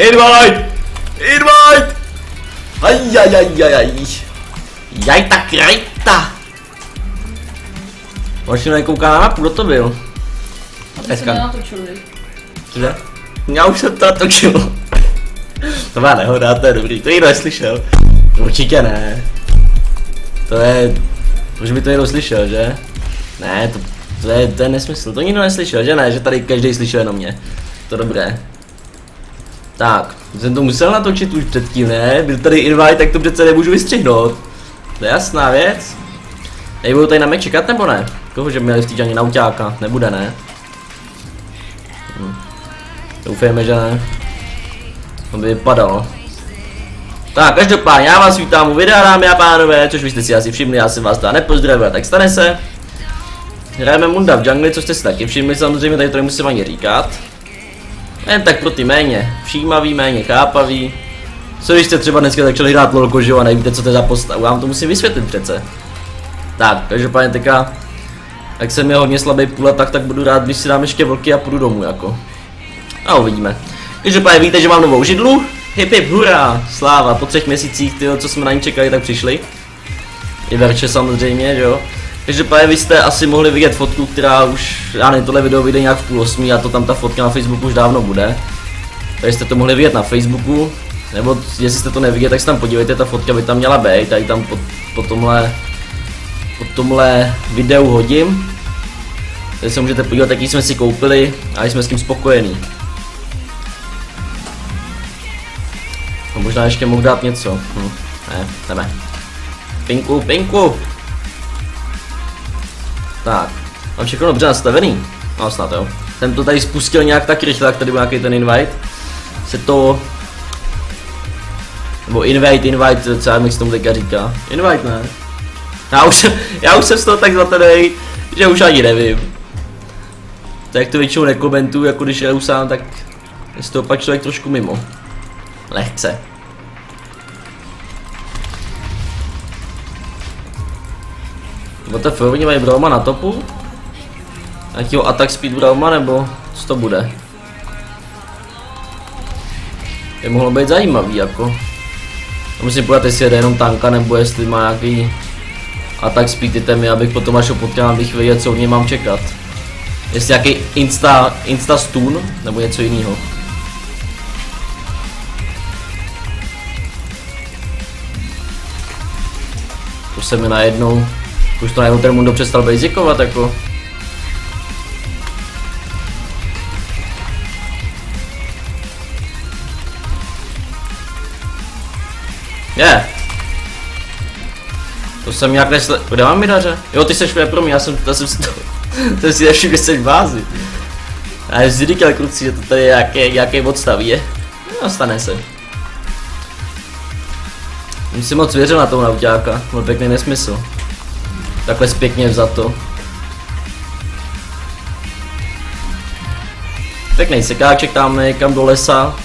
Invite! Invite! Ajajajajaj. Jajta krajta. Možná nekouká na mapu, kdo to byl? Nenatočili. Cože? Já už jsem to natočil. To má nehoda, to je dobrý, to někdo neslyšel. Určitě ne. To je... Proč by to někdo slyšel, že? Ne, to, to, je, to je nesmysl, to nikdo neslyšel, že ne, že tady každý slyšel jenom mě. To dobré. Tak, jsem to musel natočit už předtím, ne? Byl tady invite, tak to přece nemůžu vystřihnout. To je jasná věc. Ej, budou tady na mě čekat nebo ne? Koho, že měli vstýč ani nauťáka? Nebude, ne? Hm. Doufejme, že ne. To by vypadalo. Tak, každopádně já vás vítám u videa, dámy a pánové, což vy jste si asi všimli, já jsem vás teda nepozdravil, tak stane se. Hrajeme Munda v jungli, co jste si taky všimli, samozřejmě tady to nemusím ani říkat. Jen tak pro ty méně všímavý, méně chápavý. Co když jste třeba dneska začali hrát lolko, že jo, a nevíte, co to je za postavu, já vám to musím vysvětlit přece. Tak, každopádně teďka, jak jsem je hodně slabý půl tak, tak budu rád, když si dám ještě vlky a půjdu domů, jako. A uvidíme. Každopádně víte, že mám novou židlu. Hip hip hurá, sláva, po třech měsících, tyjo, co jsme na ní čekali, tak přišli. I Verče samozřejmě, že jo. Každopádně vy jste asi mohli vidět fotku, která už, já nevím, tohle video vyjde nějak v půl osmí a to tam ta fotka na Facebooku už dávno bude. Takže jste to mohli vidět na Facebooku, nebo jestli jste to neviděli, tak se tam podívejte, ta fotka by tam měla být, tady tam po, po tomhle, po tomhle videu hodím. Tady se můžete podívat, jaký jsme si koupili a jsme s tím spokojení. No, možná ještě mohu dát něco. Hm, ne, jdeme. Pinku, pinku! Tak, mám všechno dobře nastavený. No snad jo. Jsem to tady spustil nějak tak rychle, jak tady byl nějaký ten invite. Se to... Nebo invite, invite, co já mi tomu teďka říká. Invite ne. Já už jsem, já už jsem z toho tak zlatený, že už ani nevím. Tak jak to většinou nekomentuju, jako když jdu sám, tak je z toho pak člověk trošku mimo. Lehce. WTF, oni mají Brauma na topu? Jakýho attack speed Brauma, nebo co to bude? Je mohlo být zajímavý, jako. Já musím podívat, jestli jede jenom tanka, nebo jestli má nějaký attack speed itemy, abych potom až ho potkal, abych věděl, co od něj mám čekat. Jestli nějaký insta, insta stun, nebo něco jiného. To se mi najednou už to najednou ten Mundo přestal basicovat jako. Je. Yeah. To jsem nějak nesle... Kde mám midaře? Jo, ty seš pro mě, já jsem, já jsem si to... to si nevšiml, že jsi v bázi. A já si říkal kluci, že to tady je nějaký, nějaký odstav je. No, stane se. Jsem moc věřil na toho nauťáka, byl pěkný nesmysl. Takhle zpětně vzato. Pěkný sekáček tam někam do lesa.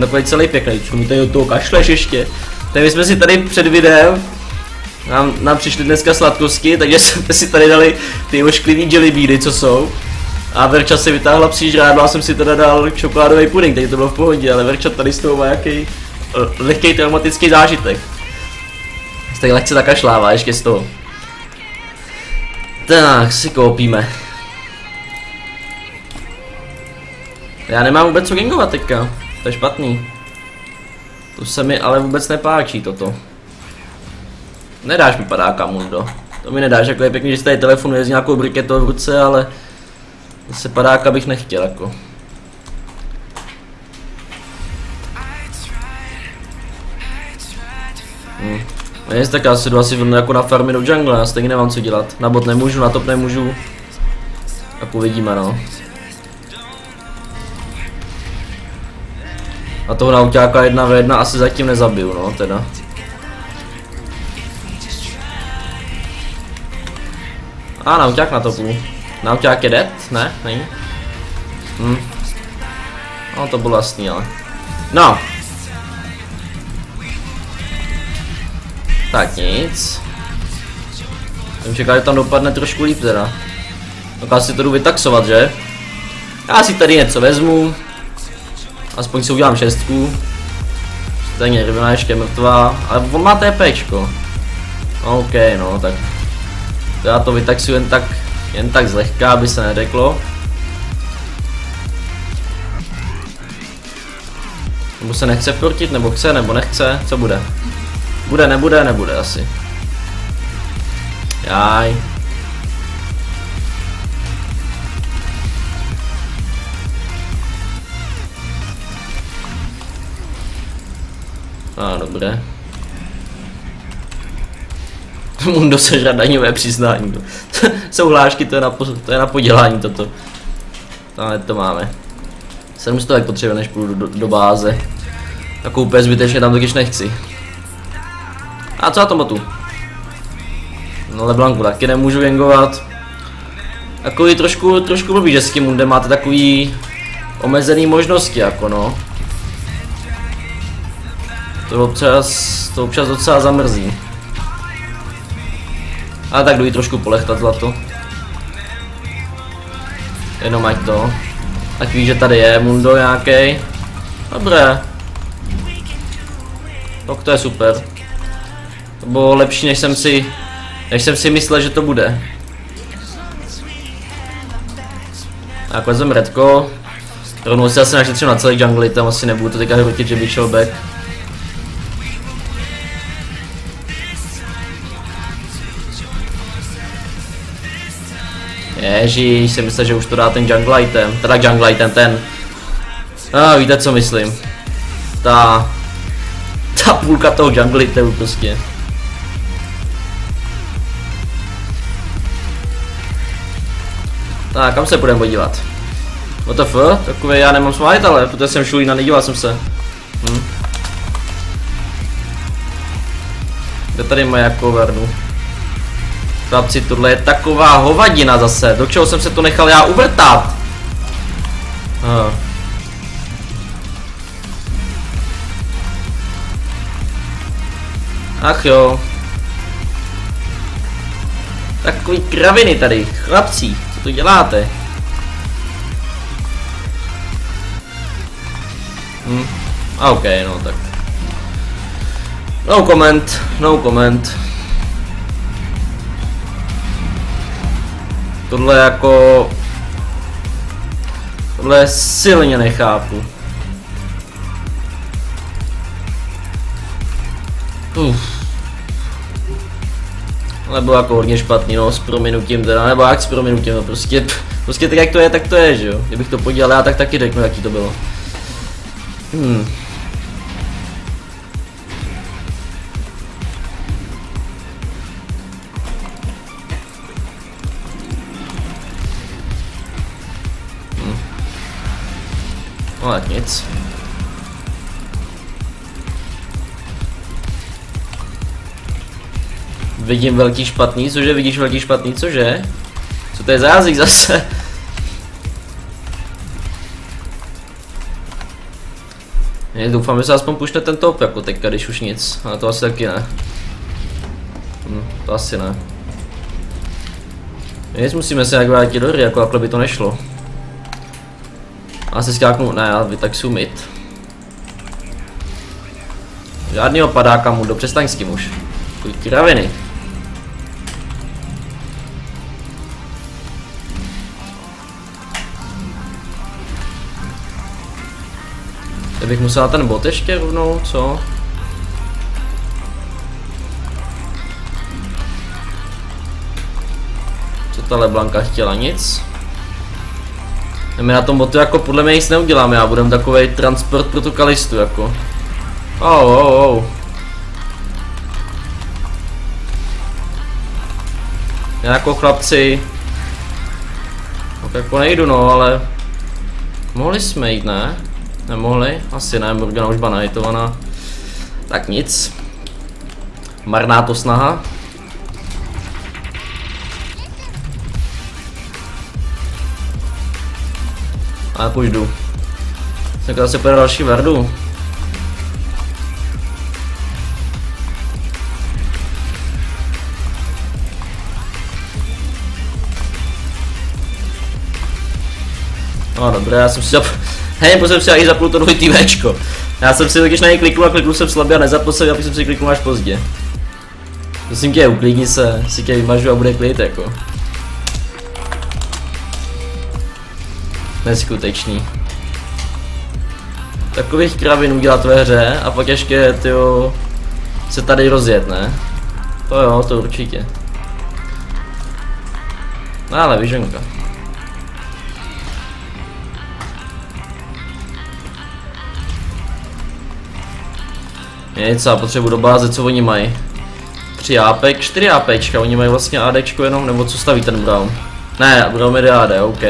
Takový celý pěkný, co mi tady do toho kašleš ještě. Tak my jsme si tady před videem, nám, nám přišly dneska sladkosti, takže jsme si tady dali ty ošklivý jelly co jsou. A Verča si vytáhla psí žrádlo a jsem si teda dal čokoládový puding, takže to bylo v pohodě, ale Verča tady z toho má nějaký uh, lehký traumatický zážitek. Tady lehce zakašlává ještě z toho. Tak, si koupíme. Já nemám vůbec co gangovat teďka. To je špatný. To se mi ale vůbec nepáčí toto. Nedáš mi padáka, Mundo. To mi nedáš, jako je pěkný, že si tady telefon je s nějakou briketou v ruce, ale zase padáka bych nechtěl, jako. Nic, tak já si jdu asi vrnu jako na farmy do jungle, já stejně nemám co dělat. Na bot nemůžu, na top nemůžu. Tak uvidíme no. A toho nauťáka jedna v jedna asi zatím nezabiju, no teda. A nauťák na topu. Nauťák je dead? Ne, není. Hm. No to bylo jasný, ale. No, Tak nic. Jsem čekal, že tam dopadne trošku líp teda. Tak asi to jdu vytaxovat, že? Já si tady něco vezmu. Aspoň si udělám šestku. Stejně rybina ještě mrtvá, ale on má TPčko. OK, no tak. Já to vytaxuji jen tak, jen tak zlehka, aby se nedeklo. Nebo se nechce portit, nebo chce, nebo nechce, co bude? Bude, nebude, nebude asi. Jaj. A, dobré. Mundo sežrat daňové přiznání. Jsou hlášky, to je, na, to je na podělání toto. Ale to máme. 700 potřebuje, než půjdu do, do, báze. Tak úplně zbytečně tam totiž nechci. A co na tom tu? No Leblanku taky nemůžu jengovat. Takový trošku, trošku blbý, že s tím mundem máte takový omezený možnosti, jako no. To občas, to občas docela zamrzí. Ale tak jdu trošku polechtat zlato. Jenom ať to. Ať ví, že tady je mundo nějaký. Dobré. Tak to je super. To bylo lepší, než jsem si, než jsem si myslel, že to bude. Tak vezmeme redko. Rovnou si asi našetřím na celý jungle, tam asi nebudu to teďka hrotit, že by šel back. Ježíš, jsem myslel, že už to dá ten jungle item, teda jungle item, ten. A ah, víte co myslím. Ta, ta půlka toho jungle itemu prostě. Tak, kam se budeme podívat? WTF? Takové já nemám smajit, ale protože jsem šulína, nedíval jsem se. Hm. Kde tady moje jako vernu? Chlapci, tohle je taková hovadina zase. Do čeho jsem se to nechal já uvrtat? Ah. Ach jo. Takový kraviny tady, chlapci, co to děláte? Hm. A ok, no tak. No comment, no comment. Tohle jako... Tohle silně nechápu. Uf. Bylo jako hodně špatný, no, s prominutím teda, nebo jak s prominutím, no, prostě, prostě tak jak to je, tak to je, že jo. Kdybych to podělal já, tak taky řeknu, jaký to bylo. Hmm. No tak nic. Vidím velký špatný, cože vidíš velký špatný, cože? Co to je za jazyk zase? Je, doufám, že se aspoň pušne ten top jako teďka, když už nic, ale to asi taky ne. Hm, to asi ne. Nic, musíme se nějak vrátit do hry, jako takhle by to nešlo. A se skáknu, ne, já vytaxu mid. Žádnýho padáka mu, do přestaň s tím už. Kraviny. Já bych musel ten bot ještě rovnou, co? Co ta Leblanka chtěla? Nic? My na tom botu jako podle mě nic neuděláme, já budem takový transport pro tu kalistu jako. Oh, oh, oh. Já jako chlapci. Tak jako nejdu no, ale... Mohli jsme jít, ne? Nemohli? Asi ne, Morgana už byla. Tak nic. Marná to snaha. A jak už jdu. Tak zase půjde další verdu. No dobré, já jsem si zap... Hej, protože jsem si i zapnul to dvojitý Včko. Já jsem si totiž na něj kliknul a kliknul jsem slabě a nezapnul jsem, abych jsem si kliknul až pozdě. Prosím tě, uklidni se, si tě vymažu a bude klid jako. Neskutečný. Takových kravin udělat ve hře a pak ještě tyjo, se tady rozjet, ne? To jo, to určitě. No ale vyženka. Nic, já potřebuji do báze, co oni mají. 3 AP, 4 APčka, oni mají vlastně ADčko jenom, nebo co staví ten Brown? Ne, Brown je AD, OK.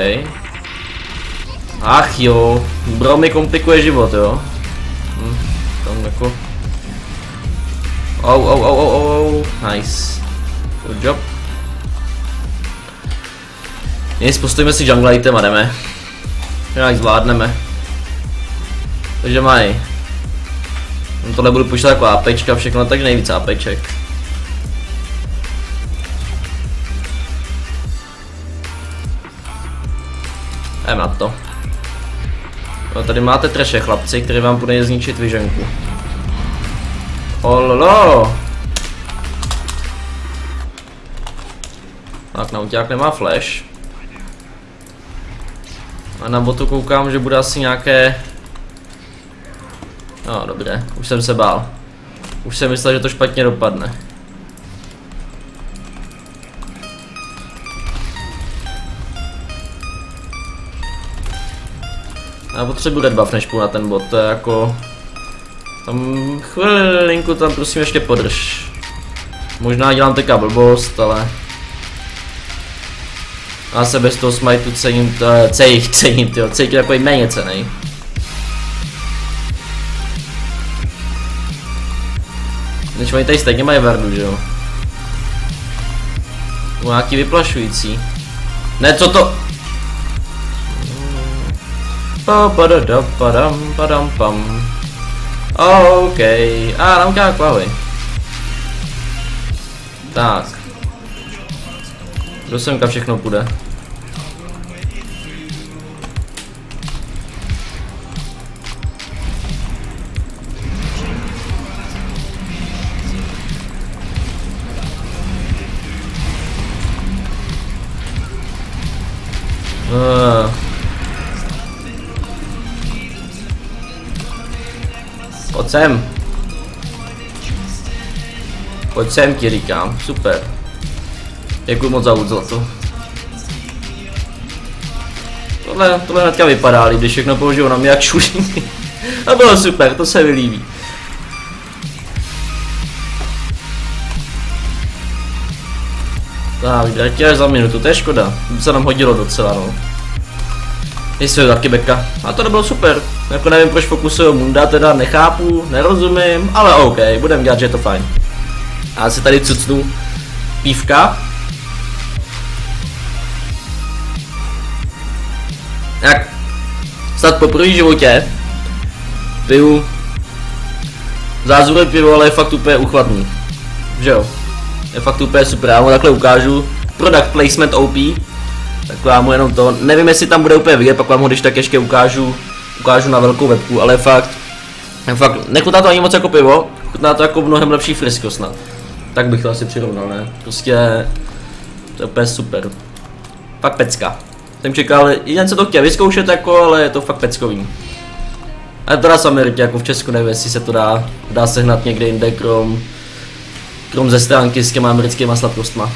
Ach jo, Brown mi komplikuje život, jo. Hm, tam jako... Oh, oh, oh, oh, oh, nice. Good job. Nic, postavíme si jungle item a jdeme. Jak zvládneme. Takže mají. No tohle budu počítat jako APčka, všechno, takže nejvíc APček. Jdem na to. No, tady máte treše chlapci, který vám bude zničit vyženku. Ololo! Tak nauťák nemá flash. A na botu koukám, že bude asi nějaké... No dobré, už jsem se bál. Už jsem myslel, že to špatně dopadne. Já potřebuji dead buff než půjdu na ten bot, to je jako... Tam chvilinku tam prosím ještě podrž. Možná dělám teďka blbost, ale... Já se bez toho smitu cením, cejch cením, tyjo, cejch je takový méně cenej. Než oni tady stejně mají vardu, že jo? Nějaký vyplašující. Ne, co to? Padam, padam, pam. OK, a nám káku, ahoj. Tak. Kdo semka všechno půjde? Uh. Pojď sem. Pojď sem ti říkám, super. Děkuji moc za to. Tohle, tohle hnedka vypadá, když všechno použiju na mě jak šušní. A bylo super, to se mi líbí. Tak, vydratě až za minutu, to je škoda. To se nám hodilo docela, no. Jestli taky beka. A to bylo super. Jako nevím, proč fokusují Munda, teda nechápu, nerozumím, ale OK, budem dělat, že je to fajn. A si tady cucnu pívka. Jak snad po první životě piju zázoré pivo, ale je fakt úplně uchvatný. Že jo? Je fakt úplně super, já mu takhle ukážu. Product placement OP. Tak vám mu jenom to, nevím jestli tam bude úplně vidět, pak vám ho když tak ještě ukážu, ukážu na velkou webku, ale fakt, fakt, nechutná to ani moc jako pivo, chutná to jako mnohem lepší frisko snad. Tak bych to asi přirovnal, ne? Prostě, to je úplně super. Fakt pecka. Jsem čekal, jen se to chtěl vyzkoušet jako, ale je to fakt peckový. A teda z Ameriky, jako v Česku nevím, jestli se to dá, dá sehnat někde jinde, krom, krom ze stránky s těma americkýma sladkostma.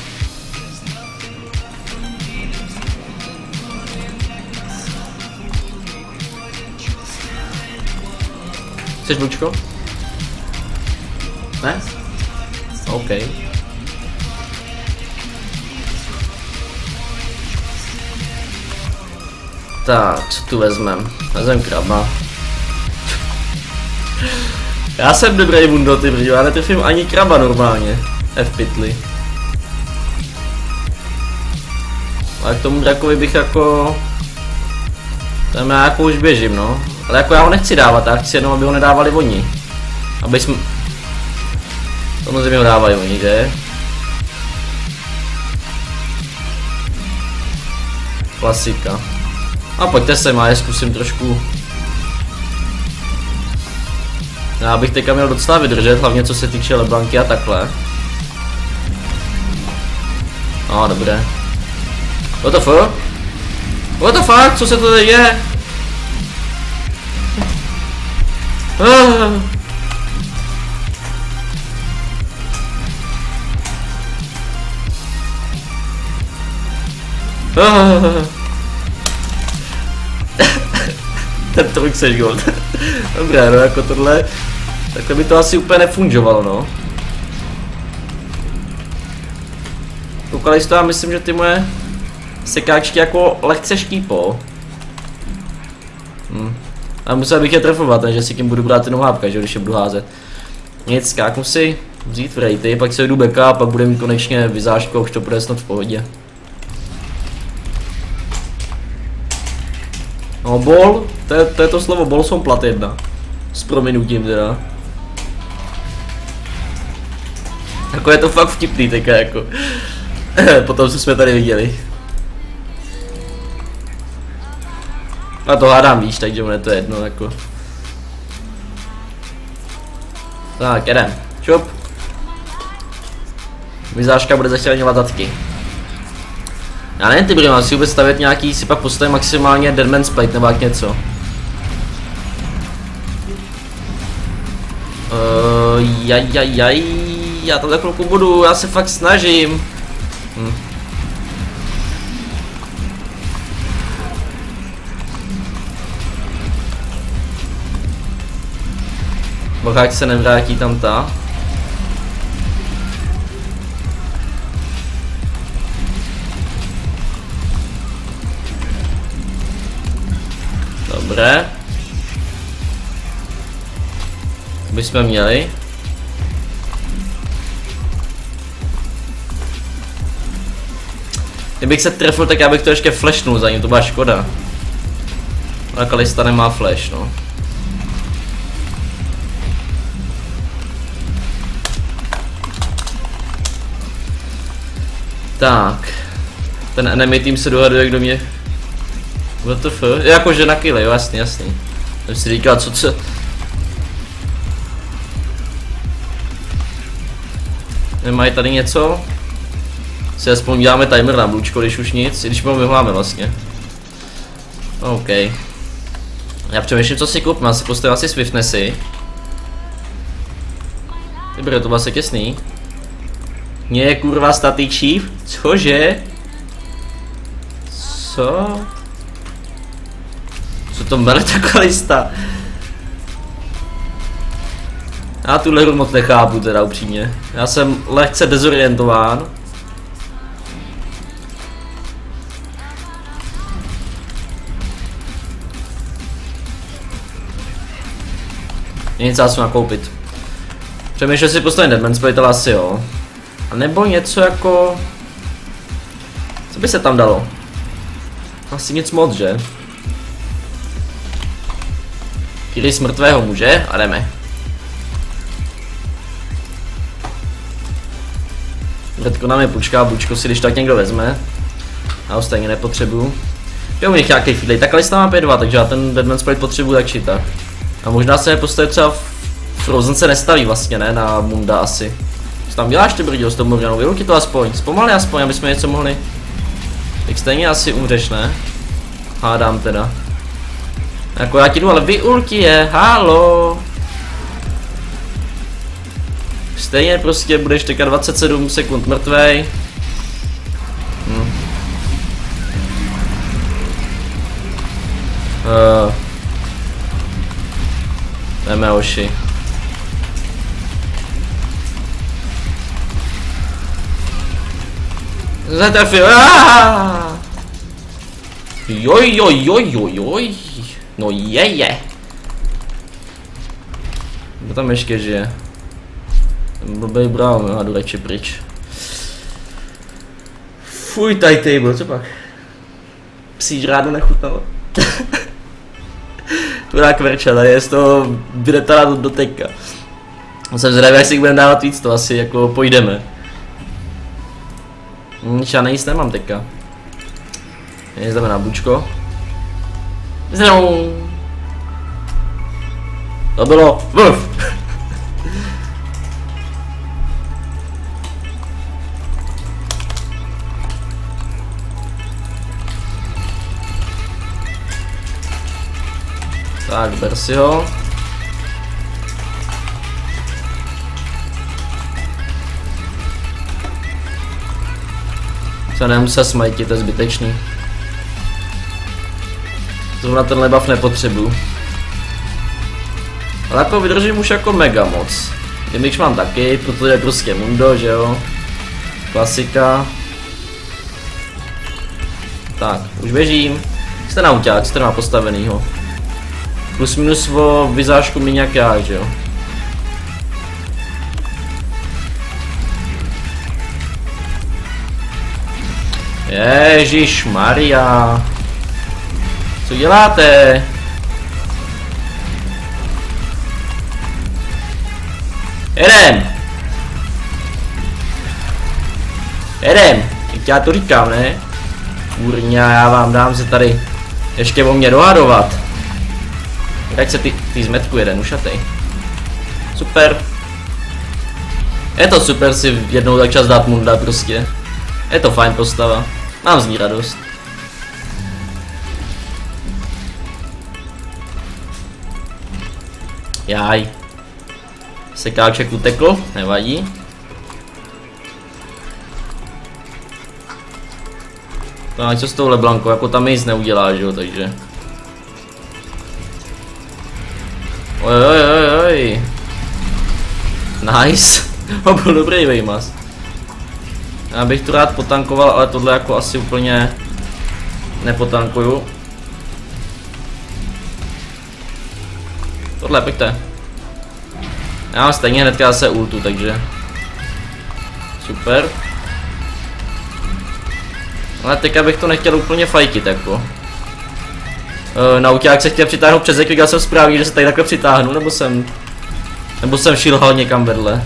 Chceš vlčko? Ne? OK. Tak, co tu vezmem? Vezmem kraba. Já jsem dobrý mundo, ty brýle, já netrefím ani kraba normálně. F pitli. Ale k tomu drakovi bych jako... Tam já jako už běžím, no. Ale jako já ho nechci dávat, já chci jenom, aby ho nedávali oni. Aby jsme... Samozřejmě ho dávají oni, že? Klasika. A pojďte sem, já je zkusím trošku Já bych teďka měl docela vydržet, hlavně co se týče leblanky a takhle. No, dobré. What the fuck? What the fuck? Co se to tady děje? Ten trojk se gold. Dobré, no jako tohle, takhle by to asi úplně nefungovalo, no. Koukali jste, já myslím, že ty moje sekáčky jako lehce štípou. A musel bych je trefovat, takže si tím budu brát jenom hápka, že když je budu házet. Nic, skáknu si vzít v rejty, pak se jdu beka a pak bude mít konečně vyzážku a už to bude snad v pohodě. No bol, to je, to je to slovo, bol jsou plat jedna. S prominutím teda. Jako je to fakt vtipný teďka jako. Potom, co jsme tady viděli. A to hádám víš, takže mu je to jedno jako. Tak, jeden. Čup. Vyzáška bude zachraňovat datky. Já nevím, ty budeme asi vůbec stavět nějaký, si pak postavit maximálně Deadman's Plate nebo jak něco. Uh, jaj, jaj, jaj, já to za chvilku budu, já se fakt snažím. Hm. Boha, se nevrátí tam ta. Dobré. Bychom měli. Kdybych se trefil, tak já bych to ještě flashnul za ním, to byla škoda. Ale Kalista nemá flash, no. Tak. Ten enemy tým se dohaduje, kdo mě WTF? Jakože na kille, jo, jasný, jasný. Jsem si říkal, co co... Nemají tady něco? Si aspoň děláme timer na blůčko, když už nic, i když mu vyhláme vlastně. OK. Já přemýšlím, co si koupím, asi postavím asi Swiftnessy. Dobré, to vlastně těsný. Mě je kurva staty Cože? Co? Co to bere ta lista? Já tuhle hru moc nechápu teda upřímně. Já jsem lehce dezorientován. Nic já nakoupit. Přemýšlel si postavit Deadman's Plate, ale asi jo. A nebo něco jako... Co by se tam dalo? Asi nic moc, že? z mrtvého muže a jdeme. Redko nám je počká, bučko si když tak někdo vezme. Já ho stejně nepotřebuju. Jo, nich nějaký feedlay. Tak lista má 5 takže já ten Deadman Sprite potřebuju tak či tak. A možná se postavit třeba v Frozen se nestaví vlastně, ne? Na Munda asi. Co tam děláš ty brdio s tou Morganou? Vyruky to aspoň, zpomali aspoň, aby jsme něco mohli. Tak stejně asi umřeš, ne? Hádám teda. Jako já ti jdu, ale vy ulti je, halo. Stejně prostě budeš teďka 27 sekund mrtvej. Hm. Uh. Jdeme oši. Zatrefil. Joj, joj, joj, joj, joj. No je, je. Kdo tam ještě žije? Blbej Brown, jdu radši pryč. Fuj, taj table, co pak? Psí žrádo nechutnalo. Chudá kverčela, je z toho vydetala do, do teďka. Jsem zvědavý, si budeme dávat víc, to asi jako pojdeme. Nic já nejíst nemám teďka. Jdeme na bučko. Zrou. To bylo vlv. tak, ber si ho. Se nemusel smajtit, to je zbytečný. Zrovna tenhle buff nepotřebuju. Ale jako vydržím už jako mega moc. Damage mám taky, protože je prostě mundo, že jo. Klasika. Tak, už běžím. Jste na uťák, jste má postavenýho. Plus minus o vyzášku mi nějak já, že jo. Ježíš Maria. Co děláte? Jedem! Jedem! Jak já to říkám, ne? Kurňa, já vám dám se tady ještě o mě dohadovat. Jak se ty, ty zmetku jeden, ušatej. Super. Je to super si jednou tak čas dát munda prostě. Je to fajn postava. Mám z ní radost. Jaj. Sekáček utekl, nevadí. No a co s tou Leblankou, jako tam nic neudělá, že jo, takže. Oj, oj, oj, oj. Nice. to byl dobrý vejmas. Já bych to rád potankoval, ale tohle jako asi úplně nepotankuju. Tohle, pojďte. Já mám stejně hnedka zase ultu, takže... Super. Ale teďka bych to nechtěl úplně fajtit, jako. E, na jak se chtěl přitáhnout přes ekvik, jsem správný, že se tady takhle přitáhnu, nebo jsem... Nebo jsem šilhal někam vedle.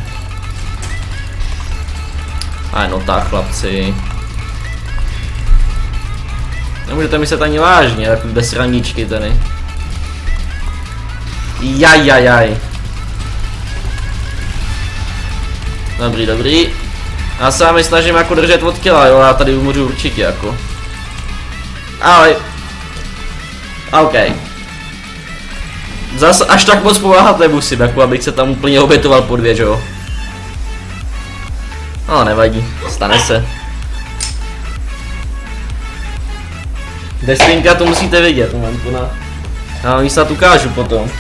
A no tak chlapci. Nemůžete myslet ani vážně, tak bez raničky tady. Jaj. Dobrý, dobrý. Já se vám snažím jako držet od kila, jo, já tady umřu určitě jako. Ale... OK. Zas až tak moc pomáhat nemusím, jako abych se tam úplně obětoval pod věžou. No, nevadí, stane se. Destinka to musíte vidět, na. Já vám snad ukážu potom.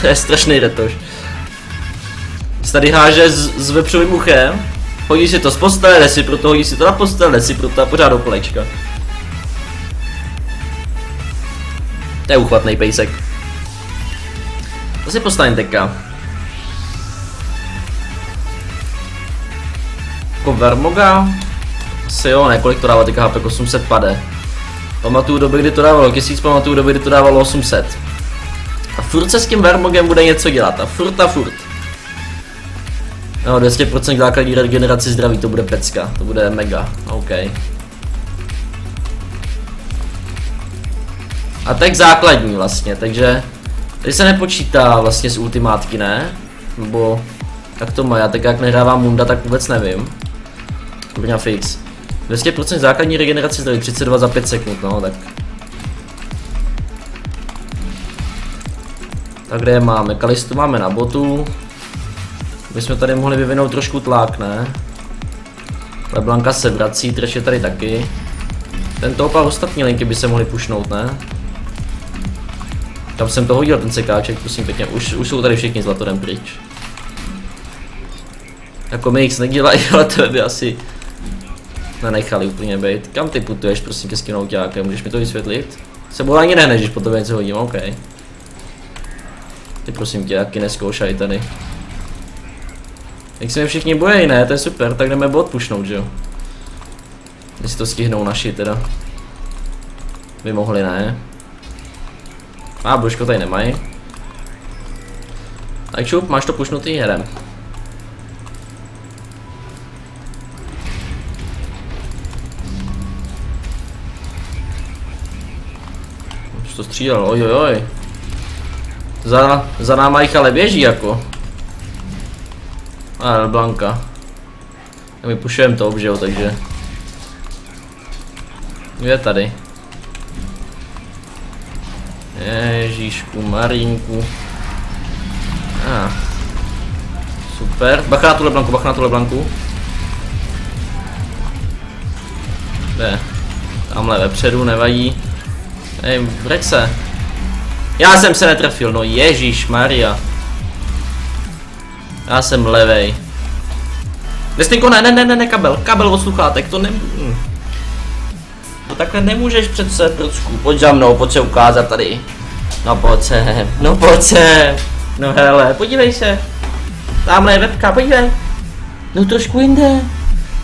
to je strašný retoš. Se tady háže s, s vepřovým uchem, hodí si to z postele, jde si proto, hodí si to na postel, jde si proto a pořád do kolečka. To je uchvatný pejsek. To si postavím teďka. Jako Vermoga? Asi jo, ne, kolik to dává teďka HP, 800 pade. Pamatuju doby, kdy to dávalo 1000, pamatuju doby, kdy to dávalo 800. A furt se s tím Vermogem bude něco dělat, a furt a furt. No, 200% základní regeneraci zdraví, to bude pecka, to bude mega, OK. A tak základní vlastně, takže tady se nepočítá vlastně z ultimátky, ne? Nebo jak to má, já tak jak nehrávám Munda, tak vůbec nevím. Brňa fix. 200% základní regenerace zdraví, 32 za 5 sekund, no tak. Tak kde máme? Kalistu máme na botu. My jsme tady mohli vyvinout trošku tlak, ne? Leblanka se vrací, Trash je tady taky. Tento opa ostatní linky by se mohly pušnout, ne? Tam jsem to hodil, ten sekáček, prosím pěkně, už, už jsou tady všichni zlatorem pryč. Jako my X nedělají, ale to by asi nenechali úplně být. Kam ty putuješ, prosím, ke skinouťákem, můžeš mi to vysvětlit? Sebou ani nehneš, když po tobě něco hodím, OK. Ty prosím tě, jaký neskoušaj tady. Jak se mi všichni bojí, ne, to je super, tak jdeme bot pušnout, že jo? Jestli to stihnou naši teda. By mohli, ne? A božko tady nemají. Tak čup, máš to pušnutý, jedem. To střílel, oj, oj, oj. Za, za náma jich ale běží jako. A Blanka. A my pušujeme to obžil, takže. Je tady. Ježíšku, Marinku. A. Ah. Super. Bacha na tu leblanku, bacha na tu leblanku. Kde? Tamhle vepředu, nevadí. Ej, vrať se. Já jsem se netrefil, no Ježíš Maria. Já jsem levej. Destinko, ne, ne, ne, ne, ne, kabel, kabel od sluchátek, to ne... Hm. To takhle nemůžeš přece, Procku, pojď za mnou, pojď se ukázat tady. No pojď se, no pojď se. No hele, podívej se. Tamhle je webka, podívej. No trošku jinde.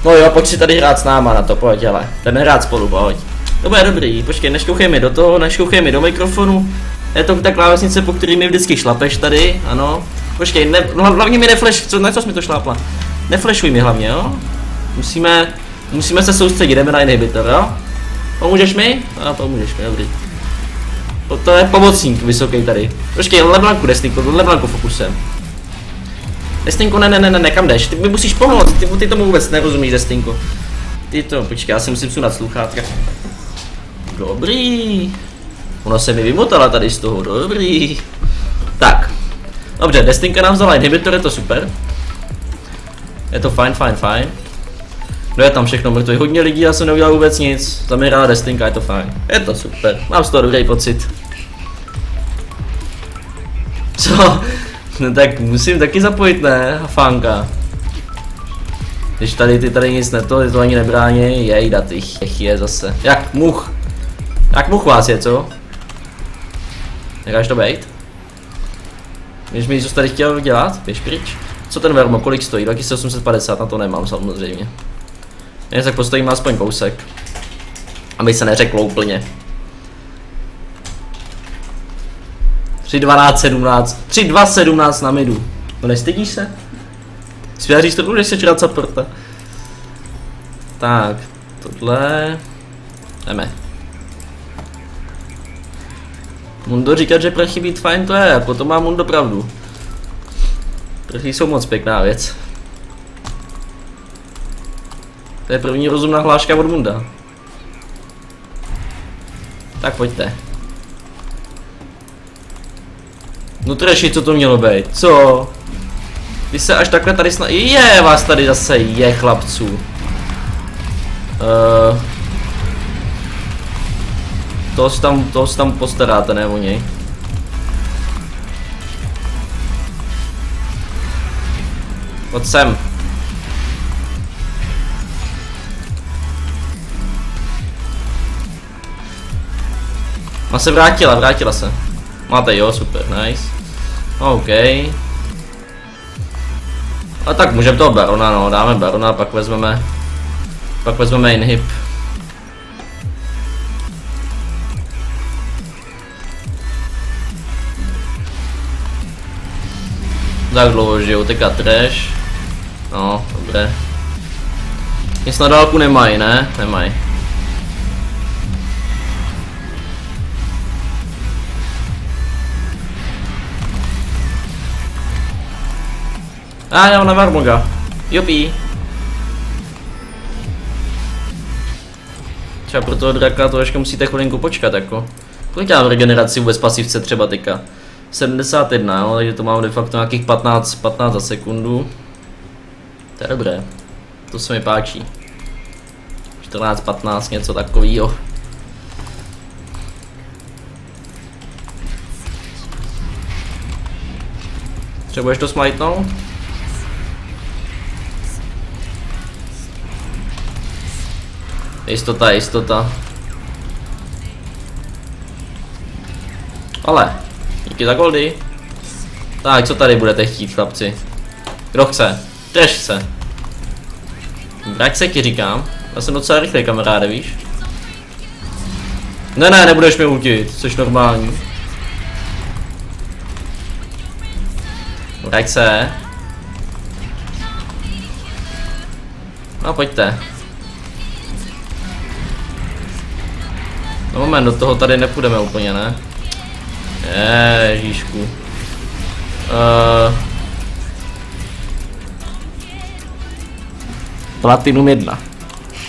No jo, pojď si tady hrát s náma na to, pojď, ale. Ten hrát spolu, pojď. To bude dobrý, počkej, neškouchej mi do toho, neškouchej mi do mikrofonu. Je to ta klávesnice, po který mi vždycky šlapeš tady, ano. Počkej, ne, no, hlavně mi neflash, co, na co jsi mi to šlápla? Neflashuj mi hlavně, jo? Musíme, musíme se soustředit, jdeme na inhibitor, jo? Pomůžeš mi? A pomůžeš mi, dobrý. To, to je pomocník vysoký tady. Počkej, Leblanku, Destinko, Leblanku fokusem. Destinko, ne, ne, ne, ne, ne, kam jdeš? Ty mi musíš pomoct, ty, ty tomu vůbec nerozumíš, Destinko. Ty to, počkej, já si musím sunat sluchátka. Dobrý. Ona se mi vymotala tady z toho, dobrý. Tak. Dobře, Destinka nám vzala inhibitor, je to super. Je to fajn, fajn, fajn. No je tam všechno mrtvý, hodně lidí, já jsem neudělal vůbec nic. Tam je ráda Destinka, je to fajn. Je to super, mám z toho dobrý pocit. Co? No tak musím taky zapojit, ne? Fánka. Když tady ty tady nic neto, to ani nebrání, jej datých, je zase. Jak much. Jak much vás je, co? Necháš to být? Víš mi, co jsi tady chtěl dělat? Běž pryč. Co ten Vermo, kolik stojí? 2850, na to nemám samozřejmě. Ne, tak postojím aspoň kousek. Aby se neřeklo úplně. 3, 12, 17. 3, 2, 17 na midu. No nestydíš se? Svěří to budeš se čerat supporta. Tak, tohle... Jdeme. Mundo říkat, že prachy být fajn to je, jako to má Mundo pravdu. Prachy jsou moc pěkná věc. To je první rozumná hláška od Munda. Tak pojďte. No treši, co to mělo být? Co? Ty se až takhle tady snad... Je, vás tady zase je, chlapců. Uh, to si tam, to si tam postaráte, ne o něj. Pojď sem. Ona se vrátila, vrátila se. Máte jo, super, nice. OK. A tak můžeme toho barona, no, dáme barona, pak vezmeme, pak vezmeme inhib. Tak dlouho žijou, teďka trash. No, dobré. Nic na dálku nemají, ne? Nemají. A já na Varmoga. Jopí. Třeba pro toho draka to ještě musíte chvilinku počkat jako. Kolik já v regeneraci vůbec pasivce třeba teďka? 71, no, takže to mám de facto nějakých 15, 15 za sekundu. To je dobré. To se mi páčí. 14, 15, něco takového. Potřebuješ to smajtnout? Jistota, jistota. Ale, díky za goldy. Tak, co tady budete chtít, chlapci? Kdo chce? Drž se. Vrať se ti říkám. Já jsem docela rychlý kamaráde, víš? Ne, ne, nebudeš mi utit, jsi normální. Vrať se. No, pojďte. No moment, do toho tady nepůjdeme úplně, ne? Ježíšku. Uh, Platinum 1.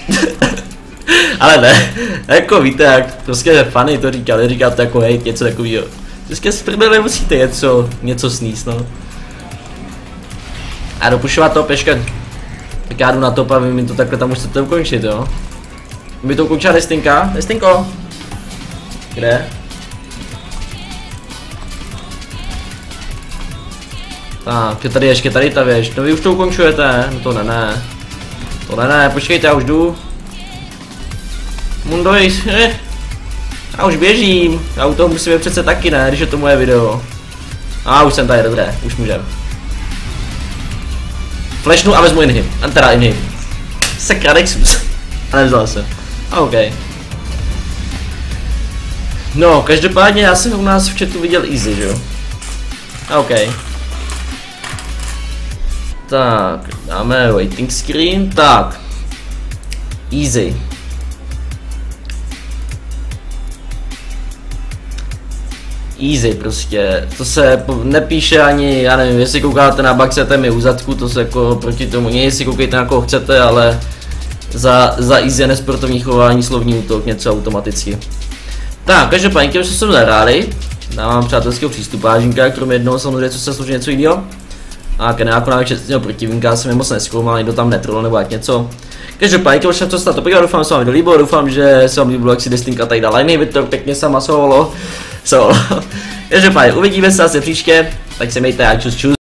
Ale ne, jako víte, jak prostě fany to říkali, říká to jako hej, něco takového. Prostě z prdele musíte něco, něco sníst, no. A dopušovat to peška. Tak já jdu na top a vy mi to takhle tam chcete ukončit, jo. By to ukončila Destinka? Destinko? Kde? Tak, je tady ještě tady ta věž. No vy už to ukončujete? No to ne, ne. To ne, ne, počkejte, já už jdu. Mundoj, eh. Já už běžím. Já u toho musím být přece taky, ne, když je to moje video. A už jsem tady, dobré, už můžem. Flashnu a vezmu inhib. A teda inhib. Sakra, Nexus. A nevzal se. A OK. No, každopádně já jsem u nás v chatu viděl easy, že jo? A OK. Tak, dáme waiting screen, tak. Easy. Easy prostě, to se nepíše ani, já nevím, jestli koukáte na Baxete mi úzadku, to se jako proti tomu nie, jestli koukejte na koho chcete, ale za, za easy nesportovní chování slovní útok, něco automaticky. Tak, každopádně, když jsme se zahráli, dávám přátelského přístupážinka, kromě jednoho samozřejmě, co se služí něco jiného. A Kenáko na čestného protivníka jsem je moc neskoumal, někdo tam netrolo nebo jak něco. Každopádně, když jsem to stát, to doufám, že se vám to líbilo, doufám, že se vám líbilo, jak si Destinka tady dala jiný to pěkně sama solo. Solo. Každopádně, uvidíme se zase příště, tak se mějte a čus čus.